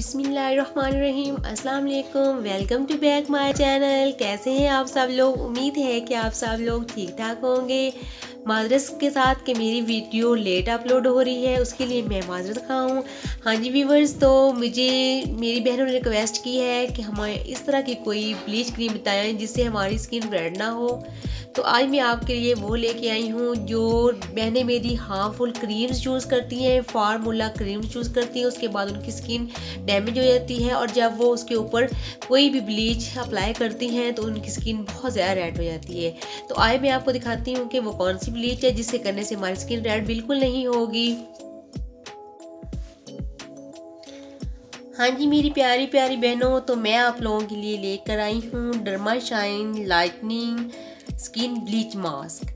बिसमीम अस्सलाम वालेकुम welcome to back my channel. कैसे हैं आप सब लोग? उम्मीद है कि आप सब लोग ठीक ठाक होंगे। माजरस के साथ कि मेरी वीडियो लेट अपलोड हो रही है, उसके लिए मैं माजरत खा हूँ। हाँ जी व्यूवर्स तो मुझे, मेरी बहनों ने रिक्वेस्ट की है कि हमें इस तरह की कोई ब्लीच क्रीम बताएँ जिससे हमारी स्किन रेड ना हो। तो आज मैं आपके लिए वो लेके आई हूँ जो बहनें मेरी हार्मफुल क्रीम्स यूज़ करती हैं फार्मूला क्रीम्स यूज़ करती हैं, उसके बाद उनकी स्किन डैमेज हो जाती है और जब वो उसके ऊपर कोई भी ब्लीच अप्लाई करती हैं तो उनकी स्किन बहुत ज़्यादा रेड हो जाती है। तो आज मैं आपको दिखाती हूँ कि वो कौन सी ब्लीच है, जिससे करने से हमारी स्किन रेड बिल्कुल नहीं होगी। हाँ जी, मेरी प्यारी प्यारी बहनों तो मैं आप लोगों के लिए लेकर आई हूँ Derma Shine lightening skin bleach mask.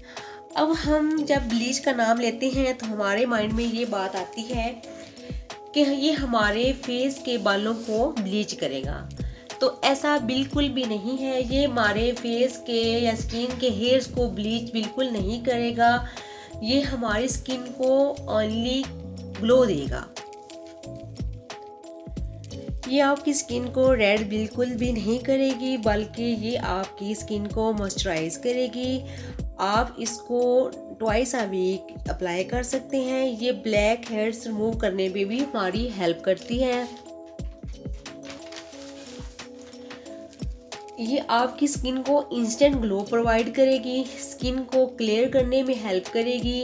अब हम जब ब्लीच का नाम लेते हैं तो हमारे माइंड में ये बात आती है कि ये हमारे फेस के बालों को ब्लीच करेगा। तो ऐसा बिल्कुल भी नहीं है। ये हमारे फेस के या स्किन के हेयर्स को ब्लीच बिल्कुल नहीं करेगा। ये हमारी स्किन को ओनली ग्लो देगा। ये आपकी स्किन को रेड बिल्कुल भी नहीं करेगी, बल्कि ये आपकी स्किन को मॉइस्चराइज करेगी। आप इसको ट्वाइस आ वीक अप्लाई कर सकते हैं। ये ब्लैक हेड्स रिमूव करने में भी हमारी हेल्प करती है। ये आपकी स्किन को इंस्टेंट ग्लो प्रोवाइड करेगी, स्किन को क्लियर करने में हेल्प करेगी।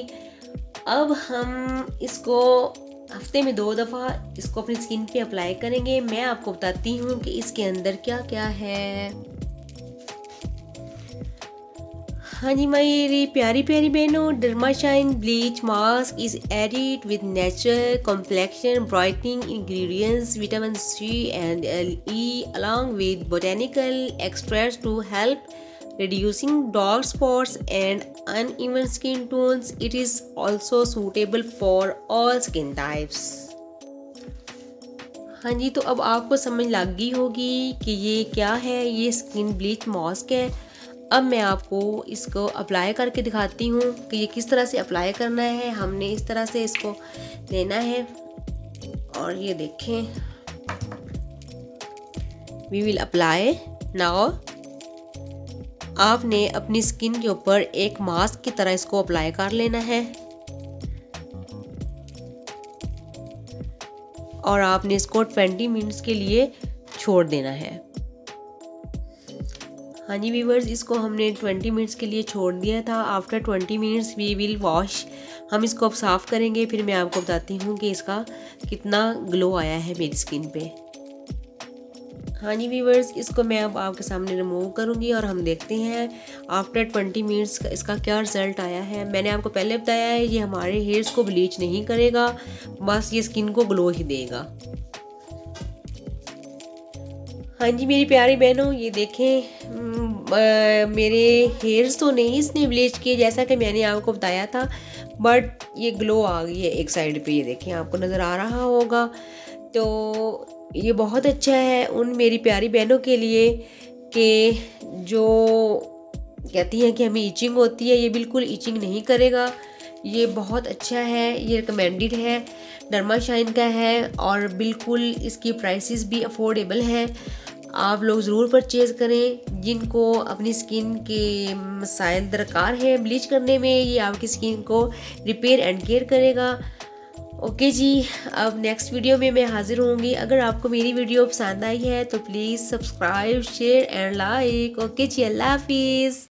अब हम इसको हफ़्ते में दो दफ़ा इसको अपनी स्किन पे अप्लाई करेंगे। मैं आपको बताती हूँ कि इसके अंदर क्या क्या है। हाँ जी मेरी प्यारी प्यारी बहनों Derma Shine bleach mask is added with natural complexion brightening ingredients vitamin C and L E along with botanical extracts to help reducing dark spots and uneven skin tones. It is also suitable for all skin types. हाँ जी तो अब आपको समझ लग गई होगी कि ये क्या है, ये स्किन ब्लीच मास्क है अब मैं आपको इसको अप्लाई करके दिखाती हूँ कि ये किस तरह से अप्लाई करना है हमने इस तरह से इसको लेना है और ये देखें वी विल अप्लाई नाउ आपने अपनी स्किन के ऊपर एक मास्क की तरह इसको अप्लाई कर लेना है। और आपने इसको 20 मिनट्स के लिए छोड़ देना है। हाँ जी वीवर्स इसको हमने 20 मिनट्स के लिए छोड़ दिया था। After 20 minutes we will wash हम इसको अब साफ़ करेंगे। फिर मैं आपको बताती हूँ कि इसका कितना ग्लो आया है मेरी स्किन पे। हाँ जी वीवर्स इसको मैं अब आपके सामने रिमूव करूँगी और हम देखते हैं आफ्टर ट्वेंटी मिनट्स इसका क्या रिज़ल्ट आया है। मैंने आपको पहले बताया है, ये हमारे हेयर्स को ब्लीच नहीं करेगा, बस ये स्किन को ग्लो ही देगा। हाँ जी मेरी प्यारी बहनों, ये देखें मेरे हेयर्स तो नहीं इसने ब्लीच किए जैसा कि मैंने आपको बताया था बट ये ग्लो आ गई है एक साइड पे, ये देखें, आपको नज़र आ रहा होगा। तो ये बहुत अच्छा है उन मेरी प्यारी बहनों के लिए कि जो कहती हैं कि हमें ईचिंग होती है, ये बिल्कुल ईचिंग नहीं करेगा। ये बहुत अच्छा है, ये रिकमेंडेड है डरमा शाइन का है और बिल्कुल इसकी प्राइसेस भी अफोर्डेबल हैं। आप लोग ज़रूर परचेज़ करें, जिनको अपनी स्किन के मसाइल दरकार है ब्लीच करने में, ये आपकी स्किन को रिपेयर एंड केयर करेगा। ओके जी, अब नेक्स्ट वीडियो में मैं हाज़िर होंगी। अगर आपको मेरी वीडियो पसंद आई है तो please subscribe share and like okay जी अल्लाह हाफिज़